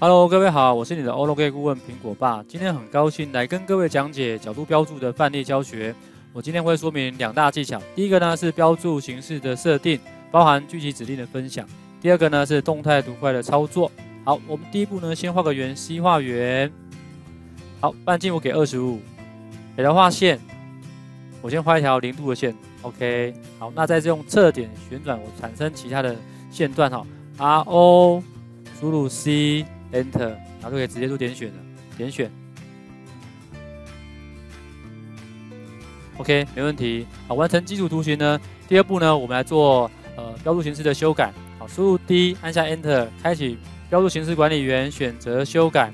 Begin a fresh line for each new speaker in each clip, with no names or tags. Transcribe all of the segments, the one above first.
Hello，各位好，我是你的 o l o g 顾问苹果爸。今天很高兴来跟各位讲解角度标注的范例教学。我今天会说明两大技巧。第一个呢是标注形式的设定，包含具体指令的分享。第二个呢是动态图块的操作。好，我们第一步呢先画个圆，C 画圆。好，半径我给二十五。给它画线，我先画一条零度的线。OK。好，那再用侧点旋转，我产生其他的线段哈。R O，输入 C。Enter，然后就可以直接做点选了。点选，OK，没问题。好，完成基础图形呢。第二步呢，我们来做呃标注形式的修改。好，输入 D，按下 Enter，开启标注形式管理员，选择修改。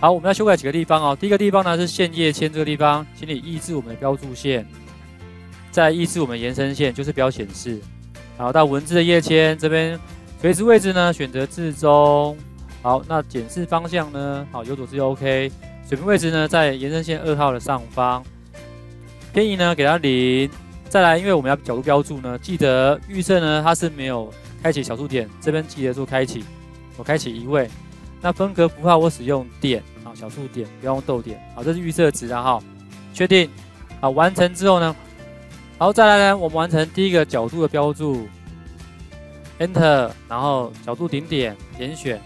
好，我们要修改几个地方哦。第一个地方呢是线页签这个地方，请你抑制我们的标注线，再抑制我们延伸线，就是标显示。好，到文字的页签这边，垂直位置呢选择至中。好，那检视方向呢？好，有左是 OK。水平位置呢，在延伸线二号的上方。偏移呢，给它零。再来，因为我们要角度标注呢，记得预设呢，它是没有开启小数点，这边记得做开启。我开启一位。那分隔符号我使用点啊，小数点，不要用逗点。好，这是预设值然后。确定。好，完成之后呢，好，再来呢，我们完成第一个角度的标注。Enter，然后角度顶点，点选。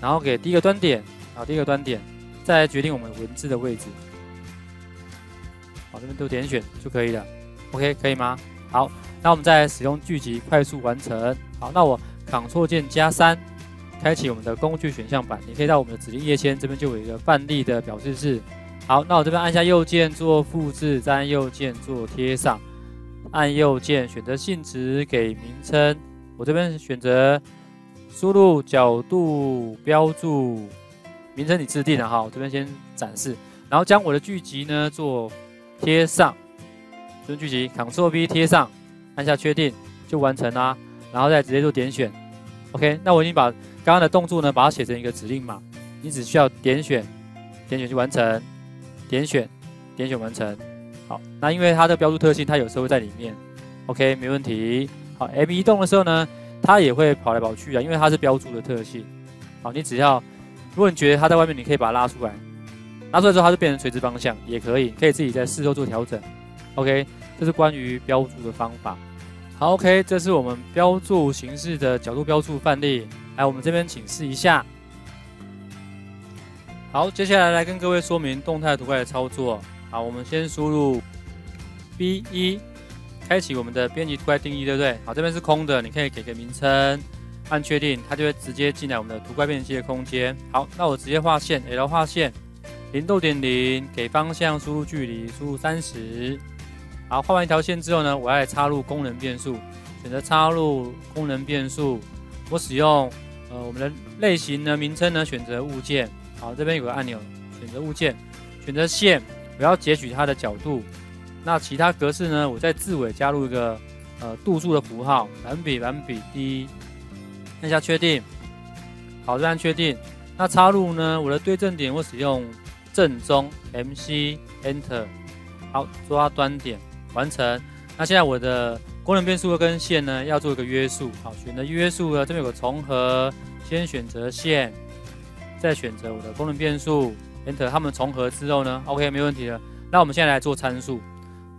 然后给第一个端点，好，第一个端点，再来决定我们文字的位置。好，这边都点选就可以了。OK，可以吗？好，那我们再使用聚集快速完成。好，那我 Ctrl 键加三，开启我们的工具选项板。你可以到我们的指令页签这边就有一个范例的表示式。好，那我这边按下右键做复制，再按右键做贴上，按右键选择性质给名称。我这边选择。输入角度标注名称，你制定了哈，我这边先展示，然后将我的剧集呢做贴上，这边剧集 Ctrl V 贴上，按下确定就完成啦，然后再直接做点选，OK，那我已经把刚刚的动作呢把它写成一个指令码，你只需要点选，点选就完成，点选，点选完成，好，那因为它的标注特性它有时候会在里面，OK，没问题，好，M 移动的时候呢。它也会跑来跑去啊，因为它是标注的特性。好，你只要，如果你觉得它在外面，你可以把它拉出来，拉出来之后它就变成垂直方向，也可以，可以自己在四周做调整。OK，这是关于标注的方法。好，OK，这是我们标注形式的角度标注范例。来，我们这边请试一下。好，接下来来跟各位说明动态图块的操作。好，我们先输入 B 一。开启我们的编辑图块定义，对不对？好，这边是空的，你可以给个名称，按确定，它就会直接进来我们的图块编辑的空间。好，那我直接画线，L 画线，零度点零，给方向，输入距离，输入三十。好，画完一条线之后呢，我要来插入功能变数，选择插入功能变数，我使用呃我们的类型呢名称呢选择物件。好，这边有个按钮，选择物件，选择线，我要截取它的角度。那其他格式呢？我在字尾加入一个呃度数的符号，百分比百分比低，按下确定。好这，按确定。那插入呢？我的对正点我使用正中，MC Enter。好，抓端点，完成。那现在我的功能变数跟线呢要做一个约束。好，选择约束呢，这边有个重合，先选择线，再选择我的功能变数，Enter。它们重合之后呢，OK，没问题了。那我们现在来做参数。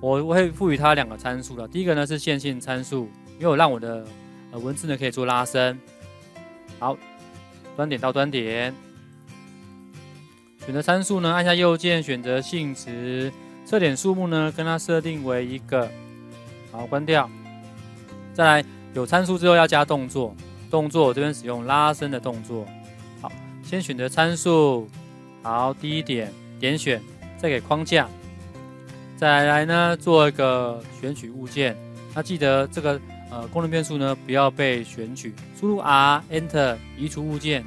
我我会赋予它两个参数的，第一个呢是线性参数，因为我让我的呃文字呢可以做拉伸。好，端点到端点，选择参数呢，按下右键选择性质，测点数目呢跟它设定为一个，好关掉。再来有参数之后要加动作，动作我这边使用拉伸的动作。好，先选择参数，好第一点点选，再给框架。再来呢，做一个选取物件。那记得这个呃功能变数呢不要被选取。输入 R Enter 移除物件。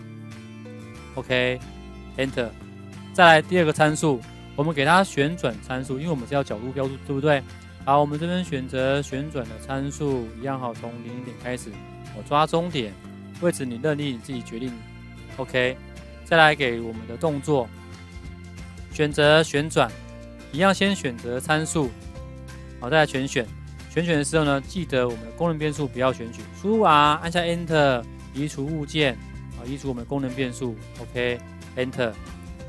OK Enter。再来第二个参数，我们给它旋转参数，因为我们是要角度标注，对不对？好，我们这边选择旋转的参数，一样好，从零点开始，我抓终点位置，你任意你自己决定。OK。再来给我们的动作选择旋转。一样先选择参数，好，再来全选。全选的时候呢，记得我们的功能变数不要选取。输入 R，按下 Enter，移除物件，啊移除我们的功能变数，OK，Enter。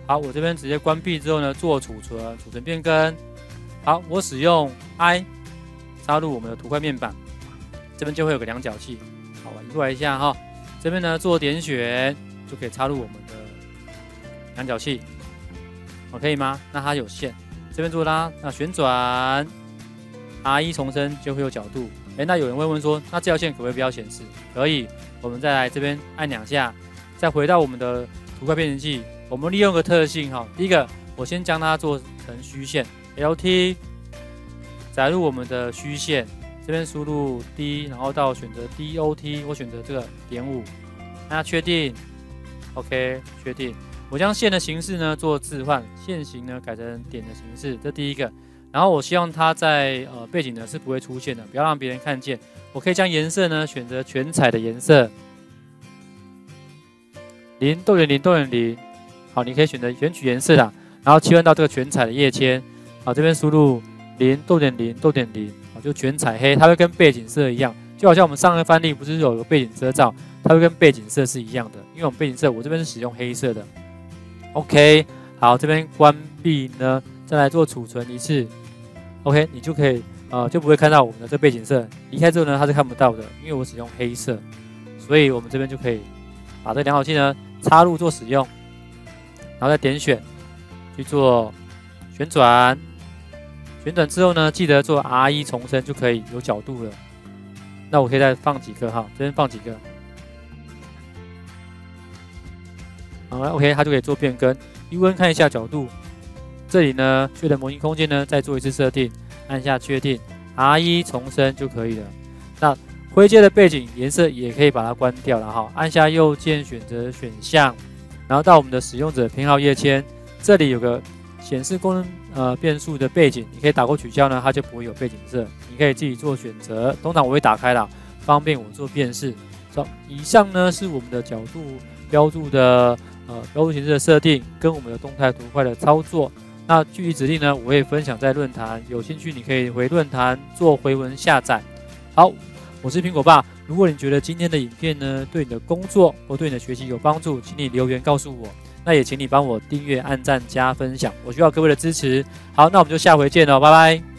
好，我这边直接关闭之后呢，做储存，储存变更。好，我使用 I 插入我们的图块面板，这边就会有个量角器。好，移过来一下哈，这边呢做点选就可以插入我们的量角器，好，可以吗？那它有线，这边做啦，那旋转 R 一重生就会有角度。哎，那有人会问说，那这条线可不可以不要显示？可以，我们再来这边按两下，再回到我们的图块变形器，我们利用个特性哈，第一个，我先将它做成虚线。LT 载入我们的虚线，这边输入 D，然后到选择 DOT，我选择这个点五，那确定，OK，确定。我将线的形式呢做置换，线型呢改成点的形式，这第一个。然后我希望它在呃背景呢是不会出现的，不要让别人看见。我可以将颜色呢选择全彩的颜色，零逗点零逗点零，好，你可以选择选取颜色的，然后切换到这个全彩的页签。好，这边输入零逗点零逗点零，好，就全彩黑，它会跟背景色一样，就好像我们上个范例不是有个背景遮罩，它会跟背景色是一样的，因为我们背景色我这边是使用黑色的。OK，好，这边关闭呢，再来做储存一次。OK，你就可以呃就不会看到我们的这背景色，离开之后呢，它是看不到的，因为我使用黑色，所以我们这边就可以把这良好器呢插入做使用，然后再点选去做旋转。旋转之后呢，记得做 R 一重生就可以有角度了。那我可以再放几个哈，这边放几个。好了，OK，它就可以做变更。U N 看一下角度，这里呢确认模型空间呢，再做一次设定，按下确定，R 一重生就可以了。那灰阶的背景颜色也可以把它关掉了哈，按下右键选择选项，然后到我们的使用者偏好页签，这里有个。显示功能呃变数的背景，你可以打过取消呢，它就不会有背景色。你可以自己做选择，通常我会打开了，方便我做辨识。以上呢是我们的角度标注的呃标注形式的设定，跟我们的动态图块的操作。那具体指令呢，我会分享在论坛，有兴趣你可以回论坛做回文下载。好，我是苹果爸。如果你觉得今天的影片呢对你的工作或对你的学习有帮助，请你留言告诉我。那也请你帮我订阅、按赞、加分享，我需要各位的支持。好，那我们就下回见喽，拜拜。